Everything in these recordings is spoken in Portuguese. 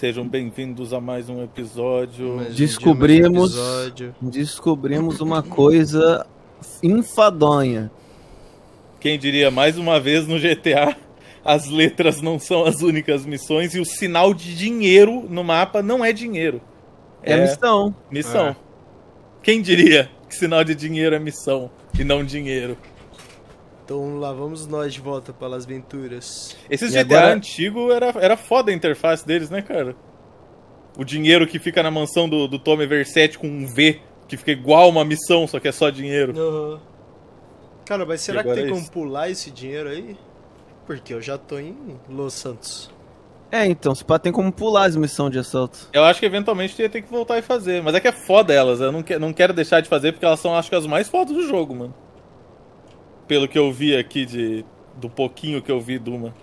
Sejam bem-vindos a mais um episódio. Mais Descobrimos- mais um episódio. Descobrimos uma coisa enfadonha. Quem diria, mais uma vez no GTA, as letras não são as únicas missões e o sinal de dinheiro no mapa não é dinheiro. É, missão. missão. É. Quem diria que sinal de dinheiro é missão e não dinheiro? Então lá vamos nós de volta para Las Venturas. Esses E GTA agora- antigo era, era foda a interface deles, né, cara? O dinheiro que fica na mansão do, do Tommy Versetti com um V, que fica igual uma missão, só que é só dinheiro. Cara, mas será que tem é como isso. pular esse dinheiro aí? Porque eu já tô em Los Santos. É, então, se pá, tem como pular as missões de assalto. Eu acho que eventualmente tu ia ter que voltar e fazer. Mas é que é foda elas. Eu não, que- não quero deixar de fazer porque elas são, acho que, as mais fodas do jogo, mano. Pelo que eu vi aqui de. Do pouquinho que eu vi de uma.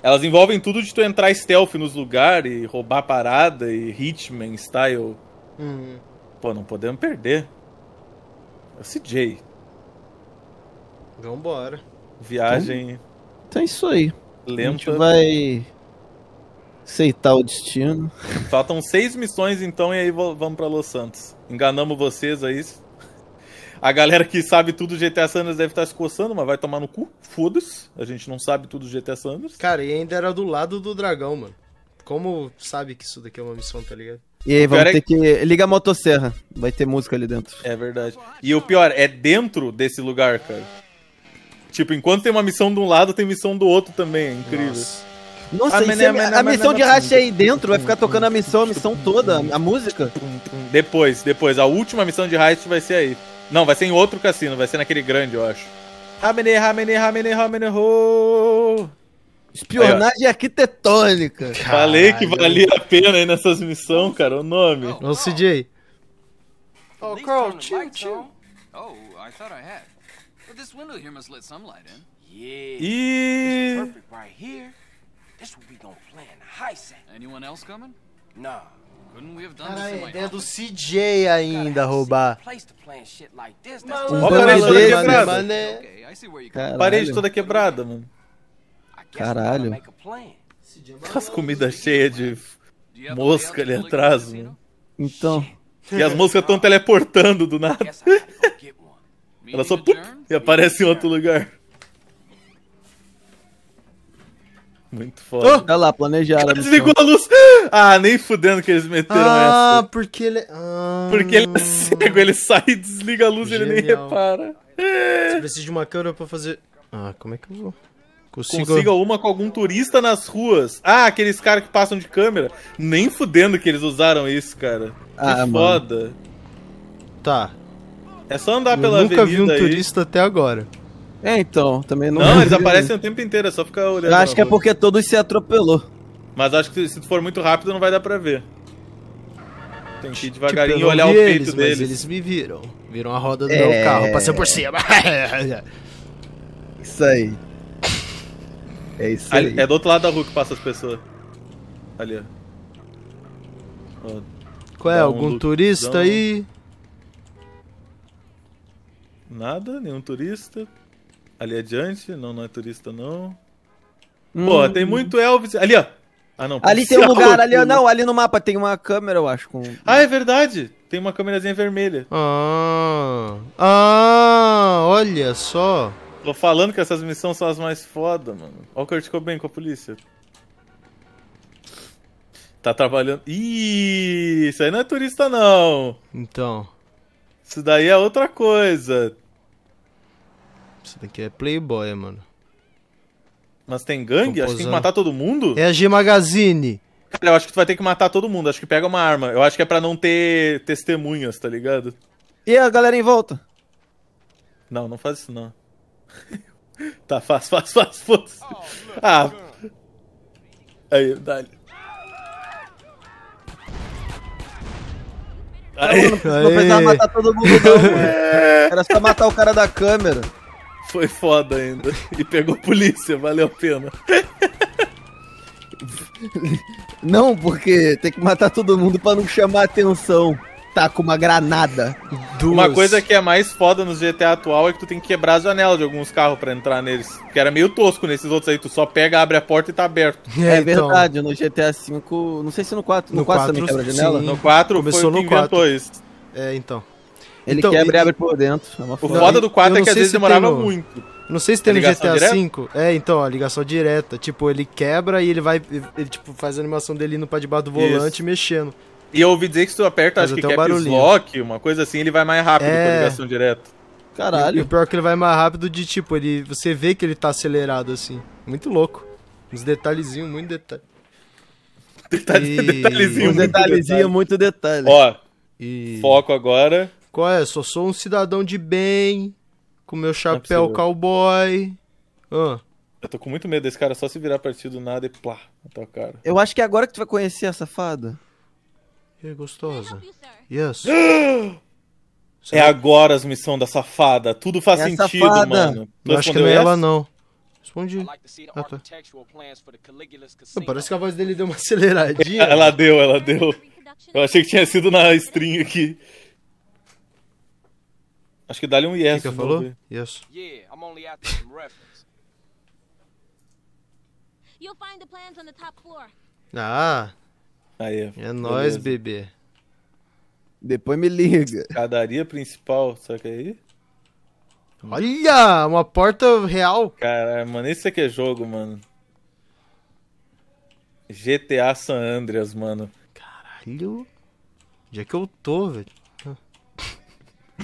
Elas envolvem tudo de tu entrar stealth nos lugares e roubar parada e Hitman style. Hum. Pô, não podemos perder. É o CJ. Vambora. Viagem Então é isso aí. A gente lenta. vai aceitar o destino. Faltam seis missões então e aí vamos pra Los Santos. Enganamos vocês aí. A galera que sabe tudo do GTA Sanders deve estar se coçando, mas vai tomar no cu. Foda-se. A gente não sabe tudo do GTA Sanders. Cara, e ainda era do lado do dragão, mano. Como sabe que isso daqui é uma missão, tá ligado? E aí, vamos é ter que. Liga a motosserra. Vai ter música ali dentro. É verdade. E o pior, é dentro desse lugar, cara. Tipo, enquanto tem uma missão de um lado, tem missão do outro também. É incrível. Nossa. Nossa, Ah, mas se a, não, mas a mas missão de racha aí dentro vai ficar tocando a missão, a missão toda, a música. Depois, depois. A última missão de heist vai ser aí. Não, vai ser em outro cassino. Vai ser naquele grande, eu acho. Ramene, ramene, ramene, ramene, ho. Espionagem arquitetônica. Falei que Caralho. valia a pena aí nessas missões, cara. O nome. Ô, CJ. At Oh, Carl, chill, chill. Oh, I thought I had. But this window here must let some light in. Yeah. E. Perfect right here. This what we gonna plan heist at. Anyone else coming? Nah. Caralho, my ideia do? CJ ainda a roubar. Ó, parede toda quebrada. Caralho. Parede toda quebrada, mano. Caralho. a plan. As comidas cheias de. A Mosca ali atrás, mano. Então. E as moscas estão teleportando do nada. Ela só pup, e aparece em outro lugar. Muito foda. Olha lá, planejaram. Desligou a luz. Ah, nem fudendo que eles meteram Ah, essa. porque ele. Ah, Porque ele é cego, ele sai e desliga a luz e ele nem repara. Você precisa de uma câmera pra fazer. Ah, como é que eu vou? Consigo. Consiga uma com algum turista nas ruas. Ah, aqueles caras que passam de câmera. Nem fudendo que eles usaram isso, cara. Que Ah, mano. foda. Tá. É só andar Eu pela nunca vi um avenida aí. turista até agora. É, então, também não. Não, eles aparecem o tempo inteiro, é só ficar olhando. Eu acho que é porque todos se atropelou. Mas acho que se tu for muito rápido não vai dar pra ver. Tem que ir devagarinho Tipo, e olhar o peito eles, deles. Mas eles me viram. Viram a roda do É. meu carro, passei por cima. Isso aí. É isso Ali- aí. é do outro lado da rua que passa as pessoas. Ali, ó. Ó, Qual é? Um Algum turista aí? Nada, nenhum turista. Ali adiante, não, não é turista não. Hum. Pô, tem muito Elvis. Ali, ó. Ah, não. Ali tem um lugar, ali, ó, não, ali no mapa tem uma câmera, eu acho, com... Ah, é verdade. Tem uma câmerazinha vermelha. Ah, ah, olha só. Tô falando que essas missões são as mais foda, mano. Ó o Kurt bem com a polícia. Tá trabalhando. Ih, isso aí não é turista, não. Então, Isso daí é outra coisa. Isso daqui é Playboy, mano. Mas tem gangue? Acho que tem que matar todo mundo? É a G Magazine. Cara, eu acho que tu vai ter que matar todo mundo. Acho que pega uma arma. Eu acho que é pra não ter testemunhas, tá ligado? E a galera em volta? Não, não faz isso não. tá, faz, faz, faz, foda-se. Ah. Aí, dá-lhe. Aí, Não precisava matar todo mundo, não. mano. Era só matar o cara da câmera. Foi foda ainda. E pegou a polícia, valeu a pena. Não, porque tem que matar todo mundo pra não chamar atenção. tá com uma granada. Duas. Uma coisa que é mais foda nos GTA atual é que tu tem que quebrar as janelas de alguns carros pra entrar neles. Que era meio tosco nesses outros aí. Tu só pega, abre a porta e tá aberto. É, então, verdade, no GTA V, não sei se no 4, no, No 4 também 4, quebra a janela. sim. No 4 Começou foi o que no 4. inventou isso. É, então. Ele Então, quebra e e- abre por dentro. É uma O foda. do 4 eu é que às vezes demorava no- muito. Não sei se tem no GTA? V. É, então, a ligação direta. Tipo, ele quebra e ele vai. Ele, tipo, faz a animação dele indo pra debaixo do volante Isso. e mexendo. E eu ouvi dizer que se tu aperta, Faz acho que até um caps lock, uma coisa assim, ele vai mais rápido com a É. ligação direta. E Caralho. o pior é que ele vai mais rápido de tipo, ele. Você vê que ele tá acelerado assim. Muito louco. Uns detalhezinhos, muito detalhe. Detalhe, E- detalhezinho. Um muito detalhezinho, detalhe. muito detalhe. Ó, E. foco agora. Qual é? Só sou um cidadão de bem. Com meu chapéu possível. cowboy. Ah, Eu tô com muito medo desse cara só se virar a partir do nada e plá, na tua cara. Eu acho que é agora que tu vai conhecer a safada. e aí, gostosa? Yes. É agora as missões da safada. Tudo faz É a sentido, safada. mano. Tu Eu acho que não é ela, não. Respondi. Ah, tá. parece que a voz dele deu uma aceleradinha. Ela deu, ela deu. Eu achei que tinha sido na string aqui. Acho que dá-lhe um O yes. que que de falou? Yes. Yeah, I'm only after some reference. You'll find the plans on the top floor. Ah, Aí, é nóis, bebê. Depois me liga. Escadaria principal, saca aí? Olha, uma porta real. Caralho, mano, esse aqui é jogo, mano. GTA San Andreas, mano. Caralho. Onde é que eu tô, velho?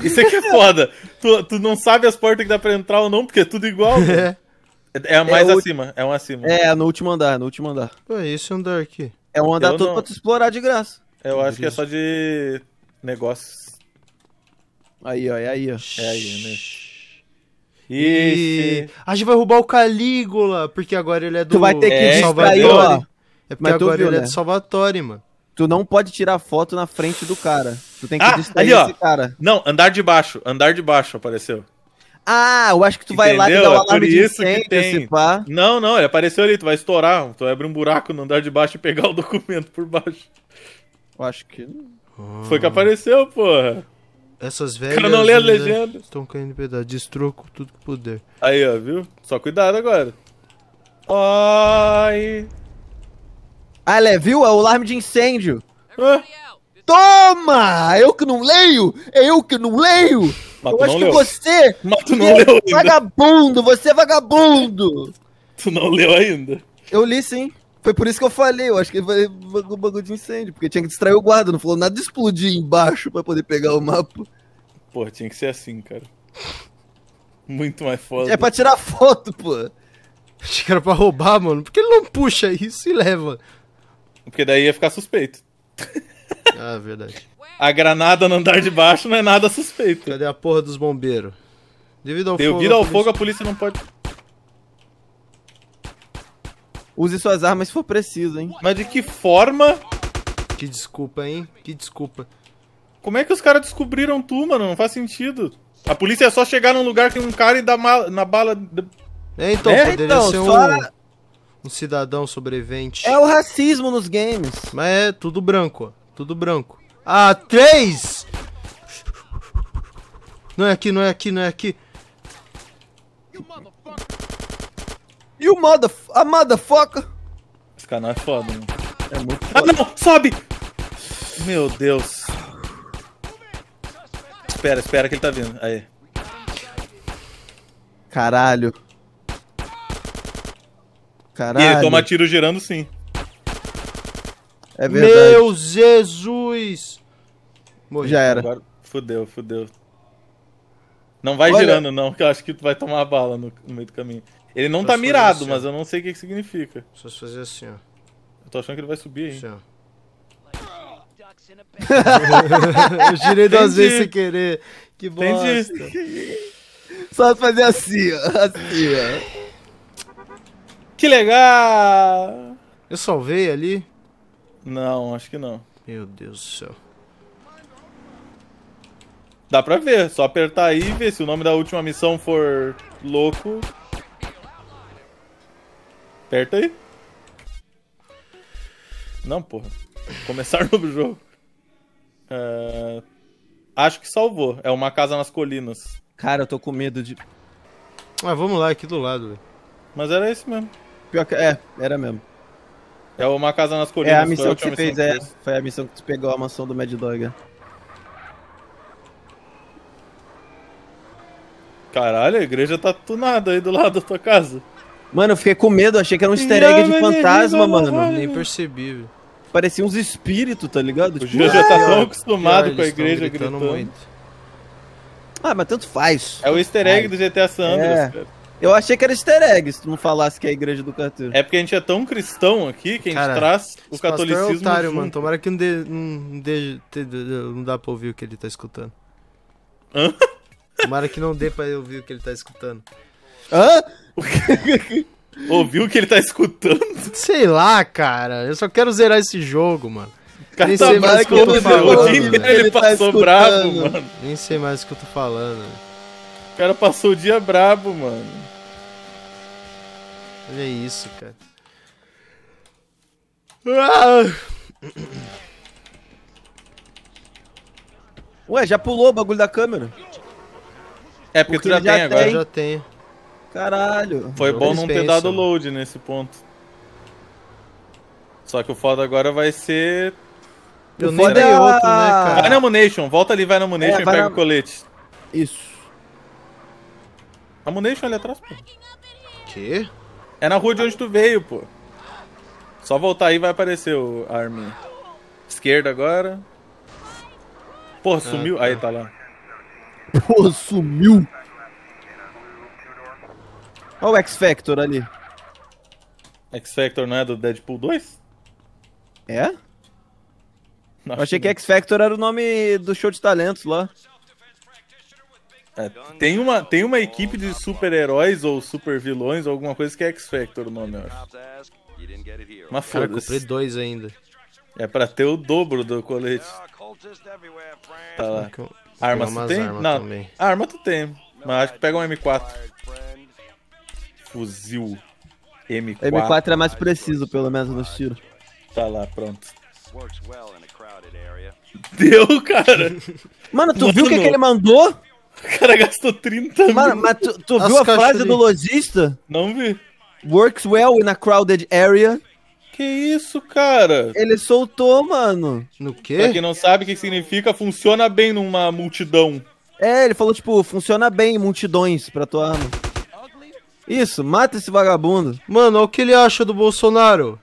Isso aqui é foda. tu, tu não sabe as portas que dá pra entrar ou não, porque é tudo igual. É. É a mais É acima, é um acima. É, no último andar, no último andar. Ué, esse andar aqui. É um andar Eu todo não- pra tu explorar de graça. Eu acho que é só de negócios. Aí, ó, é aí, ó. É aí, né? E... A gente vai roubar o Calígula, porque agora ele é do Tu vai ter que É, distrair, Salvatore. ó. É porque Mas agora viu, ele é né? do Salvatore, mano. Tu não pode tirar foto na frente do cara. Tu tem que Ah, distrair ali, ó. esse cara. Não, andar de baixo. Andar de baixo apareceu. Ah, eu acho que tu vai lá e dá o É por alarme de isso que incêndio, tem. se pá. Não, não, ele apareceu ali. Tu vai estourar. Tu vai abrir um buraco no andar de baixo e pegar o documento por baixo. Eu acho que... Foi que apareceu, porra. Essas O velhas. cara não lê as unidades legendas. Estão caindo em pedaço. Destrua com tudo que puder. Aí, ó, viu? Só cuidado agora. Ai. Ah, Lé, viu? É o alarme de incêndio. Ah, Toma! Eu que não leio! É eu que não leio! mas eu tu acho não que leu. você Mas tu é não leu ainda. vagabundo! Você é vagabundo! Tu não leu ainda. Eu li sim. Foi por isso que eu falei. Eu acho que foi o bagulho de incêndio. Porque tinha que distrair o guarda. Não falou nada de explodir embaixo pra poder pegar o mapa. Pô, tinha que ser assim, cara. Muito mais foda. É pra tirar foto, pô. Achei que era pra roubar, mano. Por que ele não puxa isso e leva? Porque daí ia ficar suspeito. Ah, verdade. A granada no andar de baixo não é nada suspeito. Cadê a porra dos bombeiros? Devido ao fogo. Devido a ao polícia- fogo, a polícia não pode. Use suas armas se for preciso, hein? Mas de que forma? Que desculpa, hein? Que desculpa. Como é que os caras descobriram tu, mano? Não faz sentido. A polícia é só chegar num lugar que tem um cara e dar na bala. É, então, É, poderia então, ser um, só- um cidadão sobrevivente. É o racismo nos games. Mas é tudo branco, ó. Tudo branco. Ah, três! Não é aqui, não é aqui, não é aqui. E o mother... a motherfucker? Esse canal é foda, mano. É muito Ah, foda. não! Sobe! Meu Deus. Espera, espera que ele tá vindo. Aí. Caralho. E Caralho. ele toma tiro girando sim. É verdade. Meu Jesus! Morri. Já era. Agora, fudeu, fudeu. Não vai Olha- girando, não, que eu acho que tu vai tomar a bala no, no meio do caminho. Ele não tá se fazer mirado, assim, mas eu não sei o que, que significa. Só se fazer assim, ó. Eu tô achando que ele vai subir, hein? Assim, ó. Eu girei duas Entendi. vezes sem querer. Que bosta. Entendi. Só fazer assim, ó. Assim, ó. Que legal! Eu salvei ali? Não, acho que não. Meu Deus do céu. Dá pra ver, só apertar aí e ver se o nome da última missão for louco. Aperta aí. Não, porra. Começar novo jogo. Ah, Acho que salvou. É uma casa nas colinas. Cara, eu tô com medo de. Ah, vamos lá, aqui do lado, velho. Mas era esse mesmo. Pior que. É, era mesmo. É uma casa nas colinas. É a foi missão que você fez, é. Foi a missão que você pegou a mansão do Mad Dog. é. Caralho, a igreja tá tunada aí do lado da tua casa. Mano, eu fiquei com medo, achei que era um easter egg de fantasma, mano. Nem percebi, velho. Parecia uns espíritos, tá ligado? O Tipo, Gil já tá tão Pior, acostumado com a igreja gritando gritando. muito. Ah, mas tanto faz. É o easter egg do GTA San Andreas, É. cara. Eu achei que era easter egg, se tu não falasse que é a igreja do carteiro. É porque a gente é tão cristão aqui que a gente Cara, traz o é catolicismo otário, junto. mano. Tomara que não dê, não, dê, te- não dá pra ouvir o que ele tá escutando. Hã? Tomara que não dê pra ouvir o que ele tá escutando. Hã? Ouviu o que ele tá escutando? Sei lá, cara. Eu só quero zerar esse jogo, mano. Cara, Nem tá sei mais o que eu tô falando, ele Ele tá passou escutando. brabo, mano. Nem sei mais o que eu tô falando. velho. O cara passou o dia brabo, mano. Olha isso, cara. Ah! Ué, já pulou o bagulho da câmera? É porque, Porque tu já já tem agora. Eu já tenho. Caralho. Foi bom não ter dado load nesse ponto. Só que o foda agora vai ser. Eu O nem dei é a- outro, né, Vai cara? na Ammunition, volta ali, vai na Ammunition É, e vai pega na- o colete. Isso. Ammunition ali atrás, pô. Quê? É na rua de onde tu veio, pô. Só voltar aí vai aparecer o a arminha. Esquerda agora. Pô, sumiu. tá. Aí tá lá. Pô, sumiu. Olha o X Factor ali. X Factor não é do Deadpool 2? É? Não, Eu achei que não. X Factor era o nome do show de talentos lá. É, tem, uma, tem uma equipe de super-heróis ou super-vilões ou alguma coisa que é X Factor o nome, eu acho. Mas Cara, comprei foda-se. dois ainda. É pra ter o dobro do colete. Tá lá. Armas tu tem? armas Não. também. Arma tu tem. Mas acho que pega um M4. Fuzil. M4. M4 é mais preciso, pelo menos, nos tiros. Tá lá, pronto. Deu, cara. Mano, tu viu o que, Mano. que ele mandou? O cara gastou 30 Mano, mil. mas tu, tu viu a frase ali. do lojista? Não vi. Works well in a crowded area. Que isso, cara? Ele soltou, mano. No Pra quê? quem não sabe o que significa, funciona bem numa multidão. É, ele falou, tipo, funciona bem em multidões pra tua arma. Isso, mata esse vagabundo. Mano, olha o que ele acha do Bolsonaro.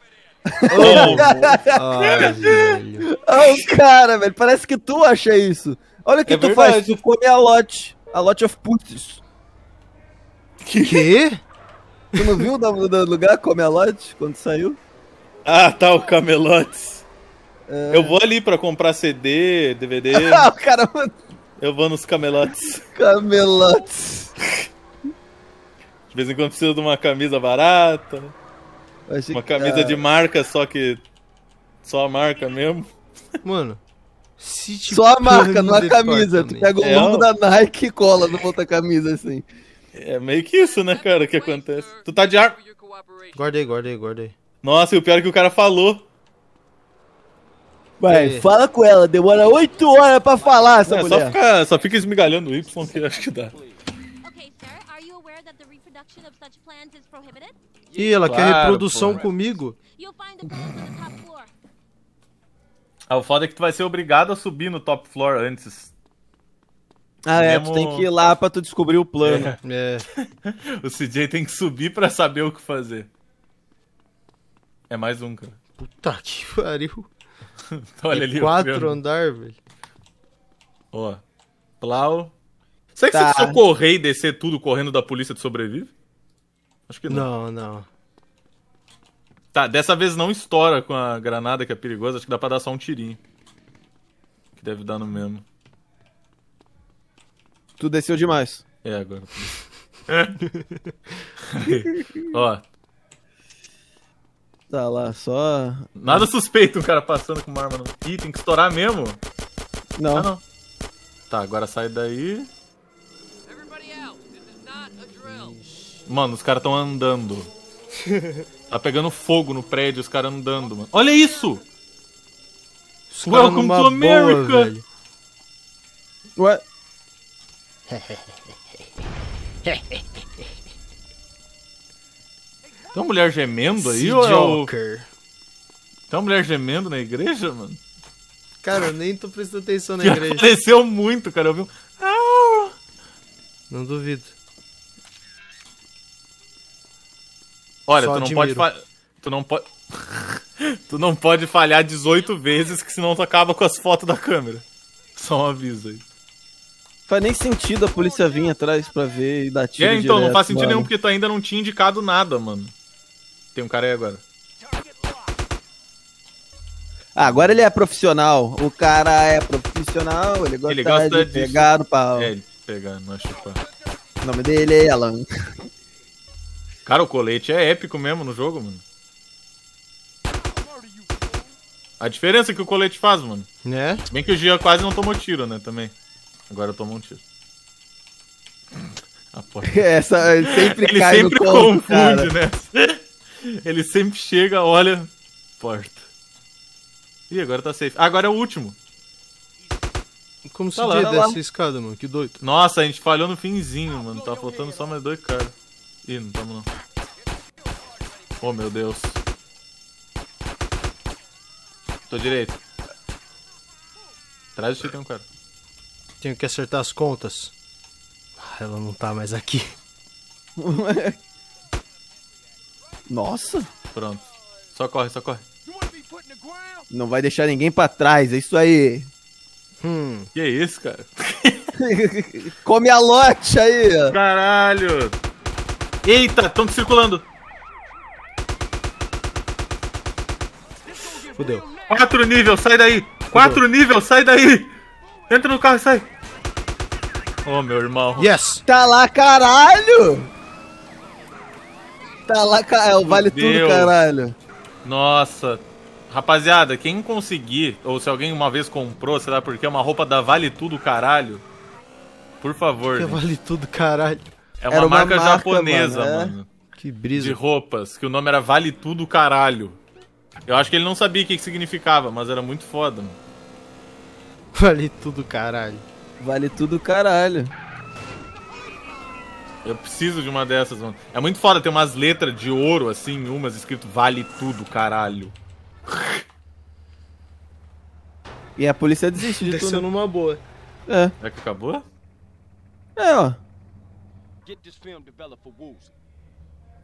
Oh, Ai, velho. Ah, o cara, velho, parece que tu acha isso. Olha o que É tu verdade. faz, tu come a lot. A lot of pussies. Quê? Tu não viu do, do lugar come a lot quando saiu? ah, tá, o Camelotes. É. Eu vou ali pra comprar CD, DVD. Ah, o cara eu vou nos camelotes. camelotes. De vez em quando preciso de uma camisa barata. Uma que- camisa ah, de marca, só que. Só a marca mesmo. Mano. City Só a marca, não a camisa. Tu pega o É, logo da Nike e cola no outra camisa, assim. É meio que isso, né, cara, que acontece. Tu tá de ar. Aí, guarda aí. Nossa, e o pior é que o cara falou. Vai, É. fala com ela, demora 8 horas pra falar essa É, só, mulher. fica, só fica esmigalhando o Y que acho que dá. Ih, ela quer Claro, reprodução pô. comigo. You'll find the plans on the top floor. Ah, o foda é que tu vai ser obrigado a subir no top floor antes. Ah, é, Mesmo- tu tem que ir lá pra tu descobrir o plano. É. O CJ tem que subir pra saber o que fazer. É mais um, cara. Puta que pariu. Olha ali o Quatro andar, velho. Ó. Plau. Será que Tá. se eu correr e descer tudo correndo da polícia tu sobrevive? Acho que não. Não, não. Tá, dessa vez não estoura com a granada que é perigosa. Acho que dá pra dar só um tirinho. Que deve dar no mesmo. Tu desceu demais. É, agora. Ó, Tá lá, só. nada suspeito um cara passando com uma arma no. Ih, tem que estourar mesmo? Não. Ah, não. Tá, agora sai daí. Mano, os caras tão andando. Tá pegando fogo no prédio, os caras andando, mano. Olha isso! Os Welcome to boa, America. velho. Ué, Tem uma mulher gemendo aí ou é o... Joker. Tem uma mulher gemendo na igreja, mano? Cara, eu nem tô prestando atenção na igreja. apareceu muito, cara. Eu vi um... Ah! Não duvido. Olha, Só tu não pode... admiro. Tu não pode... tu não pode falhar 18 vezes, que senão tu acaba com as fotos da câmera. Só um aviso aí. faz nem sentido a polícia vir atrás pra ver e dar tiro É, então, não direto, faz sentido mano. nenhum, porque tu ainda não tinha indicado nada, mano. Tem um cara aí agora. Ah, agora ele é profissional. O cara é profissional, ele gosta, Ele gosta de disso. pegar no pau. É, ele pegar, não é chupar. O nome dele é Alan. Cara, o colete é épico mesmo no jogo, mano. A diferença que o colete faz, mano. Né? Se bem que o Gia quase não tomou tiro, né, também. Agora tomou um tiro. A porta. Essa ele sempre Ele sempre conto, confunde, cara. né? Ele sempre chega, olha, porta. Ih, agora tá safe. Ah, agora é o último. Como se Tá lá, dia tá lá. dessa escada, mano? Que doido. Nossa, a gente falhou no finzinho, mano. Tá faltando só mais dois caras. Ih, não tamo não. Oh, meu Deus. Tô direito. Ti tem um cara. Tenho que acertar as contas. Ah, ela não tá mais aqui. Nossa, Pronto. Só corre, só corre. não vai deixar ninguém pra trás, é isso aí. Hum. Que isso, cara? Come a lote aí, ó. Caralho! Eita, tão circulando. Fudeu. Quatro nível, sai daí! Quatro nível, sai daí! Entra no carro e sai! Oh, meu irmão. Yes! Tá lá, caralho! Tá lá, ca- é, o vale tudo, caralho. Nossa. Rapaziada, quem conseguir, ou se alguém uma vez comprou, sei lá porque, uma roupa da Vale Tudo Caralho, por favor, Que vale tudo, caralho. É uma, Era uma marca, marca, japonesa, mano, é. mano, Que de brisa. roupas, que o nome era Vale Tudo Caralho. Eu acho que ele não sabia o que, que significava, mas era muito foda, mano. Vale tudo, caralho. Vale tudo, caralho. Eu preciso de uma dessas, mano. É muito foda, tem umas letras de ouro, assim, umas escrito Vale Tudo Caralho. E a polícia desiste de Desceu tudo. numa boa. É, Será que acabou? é, ó. Get this film developed for Woozy.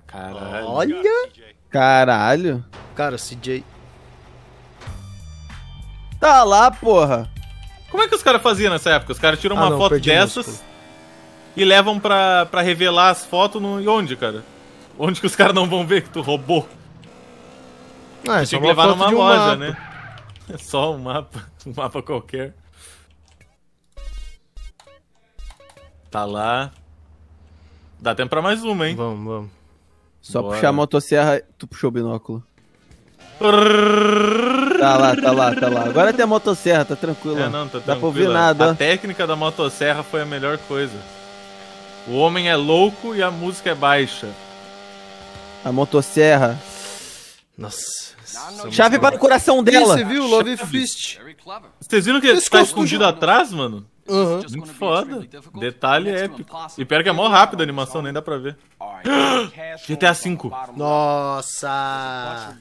Caralho. Olha! Caralho. Cara, CJ. Tá lá, porra. Como é que os caras faziam nessa época? Os caras tiram Ah, uma não, foto dessas músculo. e levam pra, pra revelar as fotos no. E onde, cara? Onde que os caras não vão ver que tu roubou? Ah, é só Tinha que uma levar foto numa um loja, mapa. né? É só um mapa. Um mapa qualquer. Tá lá. Dá tempo pra mais uma, hein? Vamos, vamos. Só Bora. puxar a motosserra, tu puxou o binóculo. Tá lá, tá lá, tá lá. Agora tem a motosserra, tá tranquilo. É, não, tá Dá pra ouvir tranquilo. nada, A ó. técnica da motosserra foi a melhor coisa. O homem é louco e a música é baixa. A motosserra. Nossa. Chave para o coração Ih, dela. você viu? Love Fist. Vocês viram que ele tá escondido do- atrás, mano? Just Muito foda. difficult, Detalhe épico. E pior que é mó rápido a animação, nem dá pra ver. GTA V. Nossa.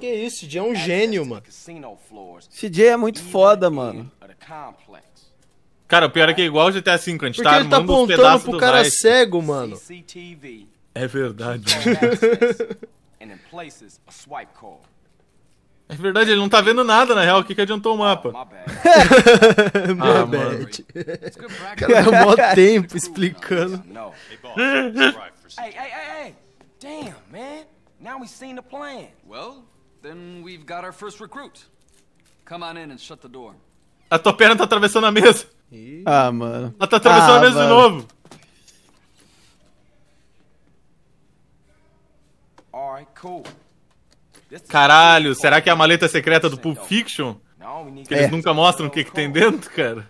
Que isso, CJ é um gênio, mano. CJ é muito foda, mano. Cara, o pior é que é igual o GTA V, a gente Porque tá ele tá armando os apontando pedaços pro cara Vice. cego, mano. É verdade. É verdade, ele não tá vendo nada, na real. O que, que adiantou o mapa? My bad. Ah, Bad. Cara, é mó tempo explicando. Hey, hey, hey, hey! Damn, man. Now we seen the plan. Well, then we've got our first recruit. Come on in and shut the door. A tua perna tá atravessando a mesa. Ah, mano. Ela tá atravessando Ah, a mesa de mano. novo. Alright, cool. Caralho, será que é a maleta secreta do Pulp Fiction? Que eles É. nunca mostram o que, que tem dentro, cara?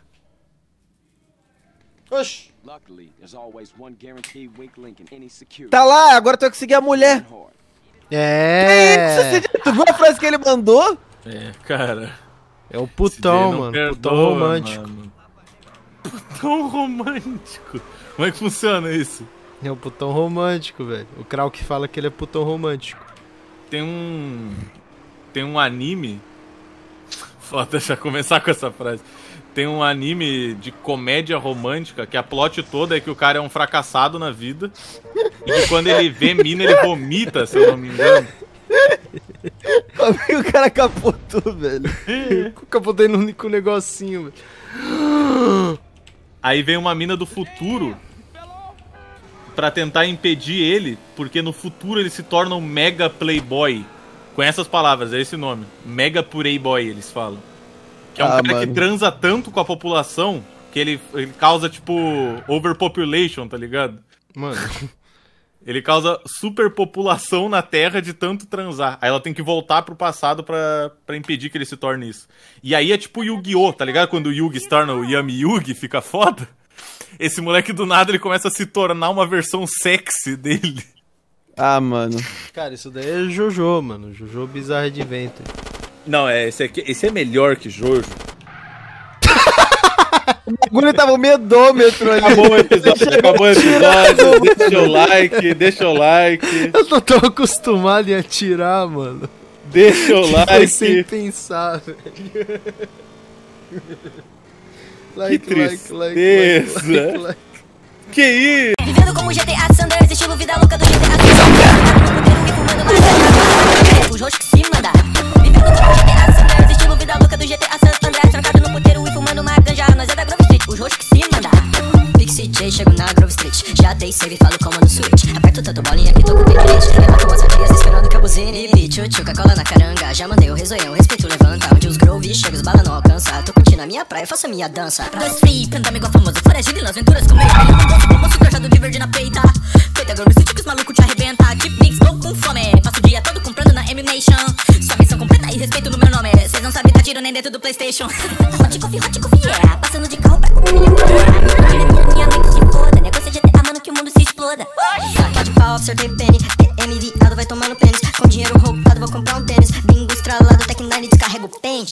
Oxi. Luckily, there's always one guaranteed weak link in any security. Tá lá, agora tu vai conseguir a mulher. É. Tu viu a frase que ele mandou? É, cara. É o putão, mano. perdoa, Putão romântico. mano. Putão romântico. Como é que funciona isso? É o putão romântico, velho. O Krauk fala que ele é putão romântico. Tem um. Tem um anime. Foda, já começar com essa frase. Tem um anime de comédia romântica que a plot toda é que o cara é um fracassado na vida. E que quando ele vê mina, ele vomita, se eu não me engano. O cara capotou, velho. Capotei no único negocinho, velho. Aí vem uma mina do futuro pra tentar impedir ele, porque no futuro ele se torna um mega playboy. Com essas palavras, é esse nome. Mega playboy, eles falam. Que é um Ah, cara que mano. transa tanto com a população que ele, ele causa, tipo, overpopulation, tá ligado? Mano, Ele causa superpopulação na Terra de tanto transar. Aí ela tem que voltar pro passado pra, pra impedir que ele se torne isso. E aí é tipo Yu-Gi-Oh!, tá ligado? Quando o Yugi se torna o Yami Yugi, fica foda. Esse moleque do nada ele começa a se tornar uma versão sexy dele. Ah, mano. cara, isso daí é Jojo, mano. Jojo Bizarre Adventure. Não, é, esse, aqui, esse é melhor que Jojo. O bagulho tava o medômetro ali. Acabou o episódio, acabou o episódio. Deixa o like, deixa o like, Eu tô tão acostumado em atirar, mano. deixa o Foi sem like. pensar, velho. Que Like, tristeza. Que isso? Vivendo como GTA Sanders, estilo vida louca do GTA Sanders. e Os rostos que se mandar. Vivendo como GTA Sanders, estilo vida louca do GTA. Trancado no puteiro e fumando uma ganja. Nós é da Grove Street, os rostos que se mandar. Pixie J, chego na. Dei save e falo como no Switch. Aperto tanto bolinha que tô com pedrite. Levanto umas fatias esperando que eu buzine. Bitch, tchuca, cola na caranga. Já mandei o rezoião, respeito, levanta. Onde os Grove chega, os bala não alcança. Tô curtindo a minha praia, faço a minha dança. Dois free, cantando igual famoso. Foragido nas aventuras com meio. Um bolso com moço trajado de verde na peita. Feita Grove Street que os malucos te arrebenta. Deep mix, tô com fome. Passo o dia todo comprando na M-Nation. Sua missão completa e respeito no meu nome. Cês não sabem, tá tiro nem dentro do PlayStation. hot coffee, hot coffee, yeah. Passando de carro, o milho. Minha mãe que foda. Negócio é GTA, mano, fazendo que o mundo se exploda. Tá de pau, absorvei pene. PM viado vai tomando pênis. Com dinheiro roubado, vou comprar um tênis. Bingo estralado, tech nine, o pente.